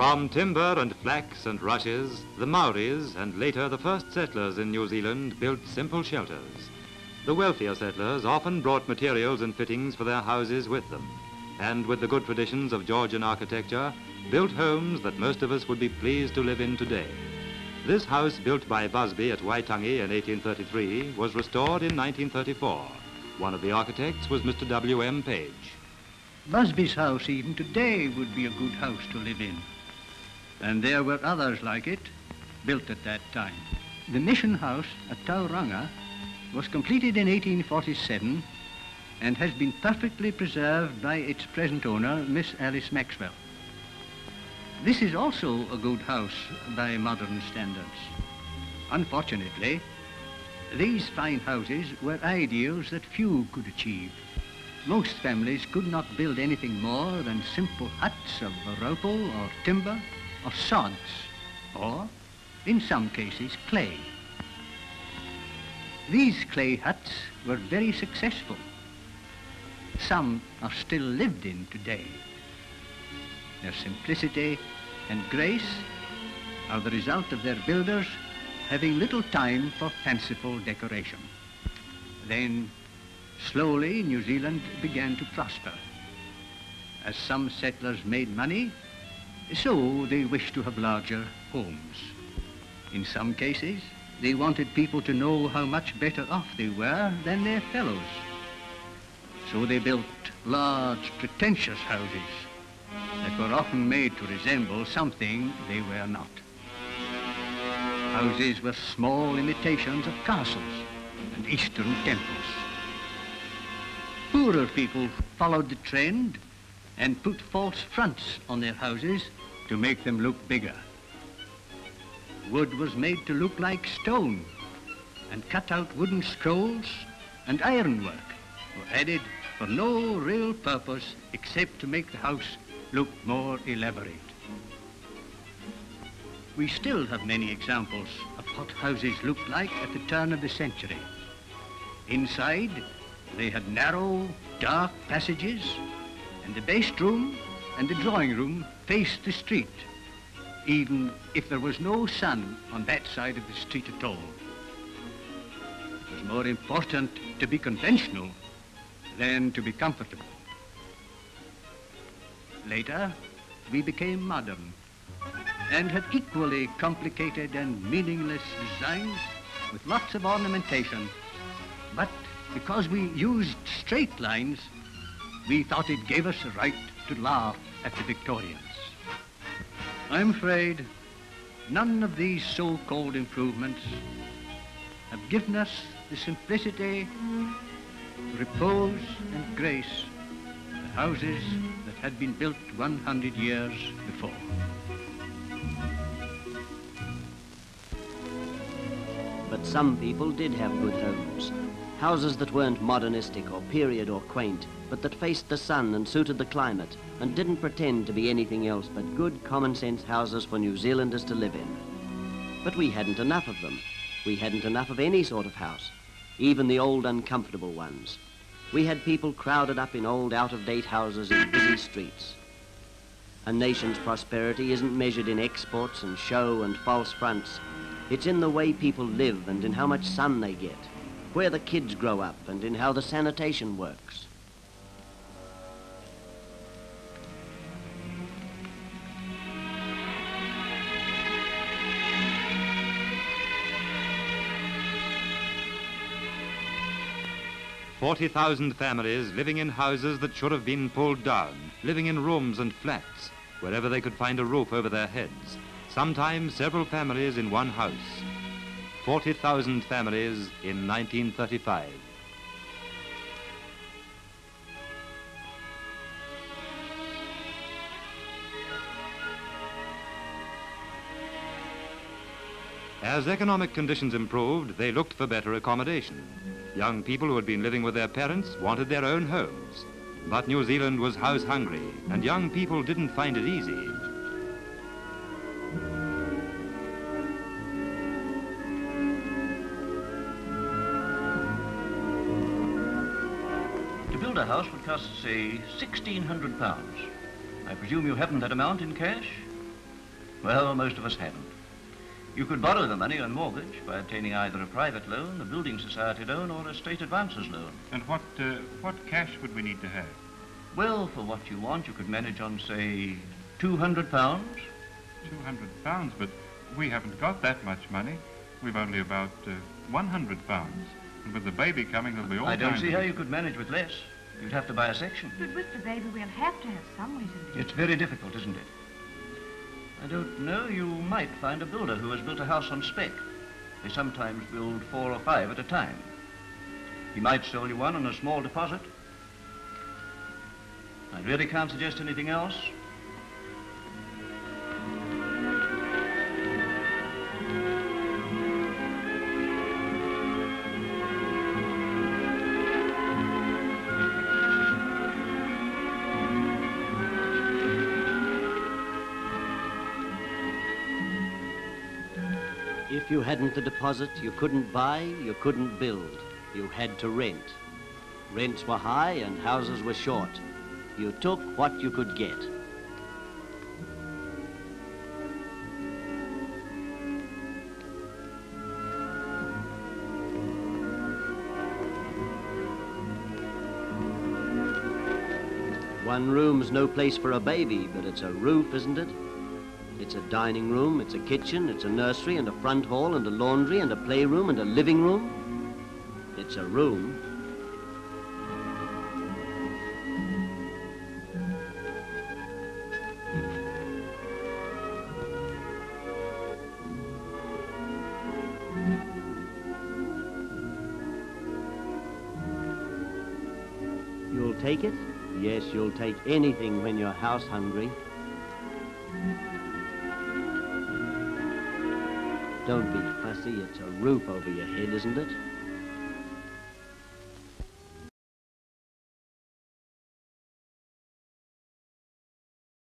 From timber and flax and rushes, the Maoris and later the first settlers in New Zealand built simple shelters. The wealthier settlers often brought materials and fittings for their houses with them, and with the good traditions of Georgian architecture, built homes that most of us would be pleased to live in today. This house, built by Busby at Waitangi in 1833, was restored in 1934. One of the architects was Mr. W.M. Page. Busby's house even today would be a good house to live in. And there were others like it, built at that time. The mission house at Tauranga was completed in 1847 and has been perfectly preserved by its present owner, Miss Alice Maxwell. This is also a good house by modern standards. Unfortunately, these fine houses were ideals that few could achieve. Most families could not build anything more than simple huts of raupo or timber or sods, or, in some cases, clay. These clay huts were very successful. Some are still lived in today. Their simplicity and grace are the result of their builders having little time for fanciful decoration. Then, slowly, New Zealand began to prosper. As some settlers made money, so they wished to have larger homes. In some cases, they wanted people to know how much better off they were than their fellows. So they built large, pretentious houses that were often made to resemble something they were not. Houses were small imitations of castles and Eastern temples. Poorer people followed the trend and put false fronts on their houses to make them look bigger. Wood was made to look like stone, and cut-out wooden scrolls and ironwork were added for no real purpose except to make the house look more elaborate. We still have many examples of what houses looked like at the turn of the century. Inside, they had narrow, dark passages, and the best room and the drawing room faced the street, even if there was no sun on that side of the street at all. It was more important to be conventional than to be comfortable. Later, we became modern and had equally complicated and meaningless designs with lots of ornamentation. But because we used straight lines, we thought it gave us a right to laugh at the Victorians. I'm afraid none of these so-called improvements have given us the simplicity, repose and grace the houses that had been built 100 years before. But some people did have good homes. Houses that weren't modernistic or period or quaint, but that faced the sun and suited the climate and didn't pretend to be anything else but good common sense houses for New Zealanders to live in. But we hadn't enough of them. We hadn't enough of any sort of house, even the old uncomfortable ones. We had people crowded up in old out-of-date houses in busy streets. A nation's prosperity isn't measured in exports and show and false fronts. It's in the way people live and in how much sun they get, where the kids grow up and in how the sanitation works. Forty thousand families living in houses that should have been pulled down, living in rooms and flats, wherever they could find a roof over their heads. Sometimes several families in one house. 40,000 families in 1935. As economic conditions improved, they looked for better accommodation. Young people who had been living with their parents wanted their own homes. But New Zealand was house hungry, and young people didn't find it easy. A house would cost, say, £1,600. I presume you haven't that amount in cash? Well, most of us haven't. You could borrow the money on mortgage by obtaining either a private loan, a building society loan, or a state advances loan. And what, uh, what cash would we need to have? Well, for what you want, you could manage on, say, 200 pounds. 200 pounds, but we haven't got that much money. We've only about uh, 100 pounds. And with the baby coming, there'll be all I don't see how you could manage with less. You'd have to buy a section. But with the baby, we'll have to have some way to live. It's very difficult, isn't it? I don't know. You might find a builder who has built a house on spec. They sometimes build four or five at a time. He might sell you one on a small deposit. I really can't suggest anything else. If you hadn't the deposit, you couldn't buy, you couldn't build. You had to rent. Rents were high and houses were short. You took what you could get. One room's no place for a baby, but it's a roof, isn't it? It's a dining room, it's a kitchen, it's a nursery and a front hall and a laundry and a playroom and a living room. It's a room. You'll take it? Yes, you'll take anything when you're house hungry. Don't be fussy. It's a roof over your head, isn't it?